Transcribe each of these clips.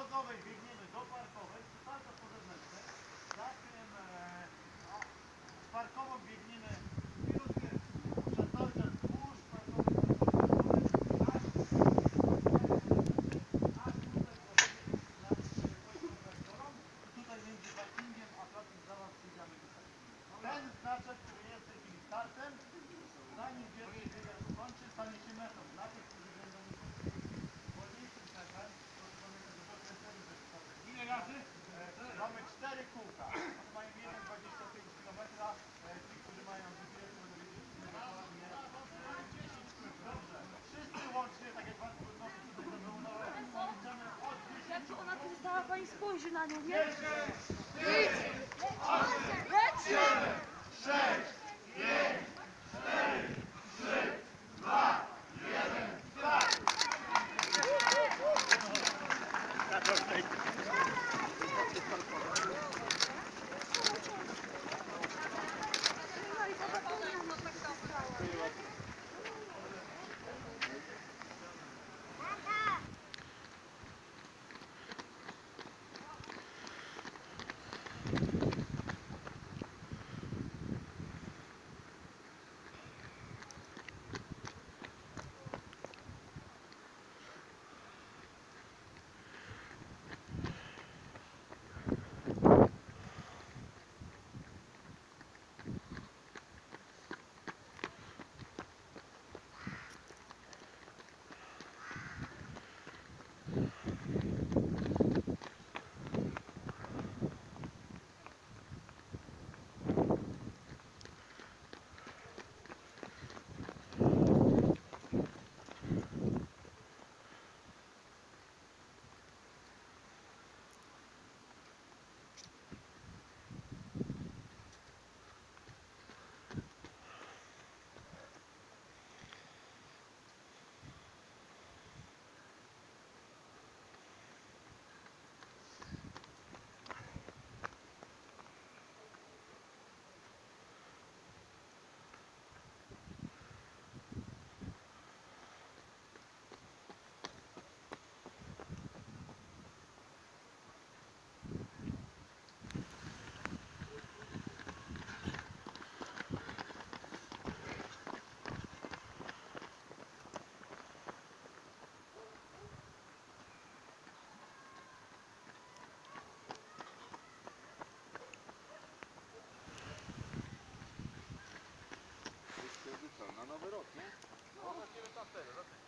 biegniemy do parkowej, przy parkach po zewnętrznej, za tym e, a, z parkową biegniemy. Ten znaczek, tej chwili startem, zanim pierwszy biegacz skończy, stanie się metą dla kółka. One mają 1,25 km. Ci, którzy mają Dobrze. Wszyscy łącznie, tak jak Pan podnosi tutaj do Bełnowe, liczymy od Jak ona tu została, Pani spojrzy na nią, nie? 10, 10, 8, not better, not better.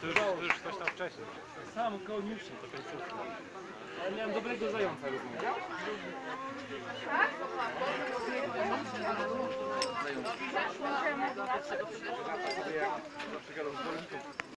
To już, to już coś tam wcześniej. Sam koniuszny to końcówka. Ale miałem dobrego zająca również. Ja przegadam z rolnikiem.